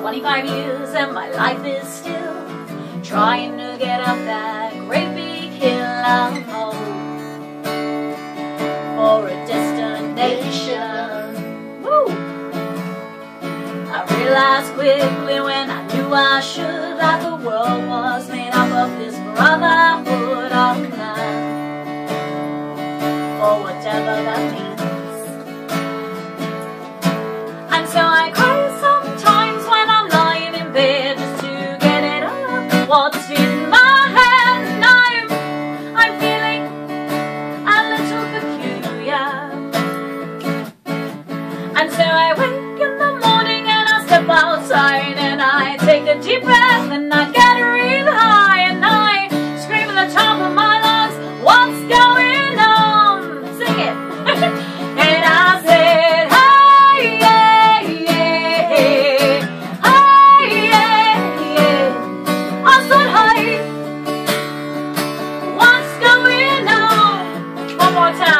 Twenty-five years and my life is still trying to get up that great big hill of hope for a destination. Woo! I realized quickly when I knew I should that the world was or whatever that means. And so I cry sometimes when I'm lying in bed just to get it out. What's in my head now? I'm feeling a little peculiar. And so I wake in the morning and I step outside and I take a deep breath and I get real high and I scream at the top. Motown.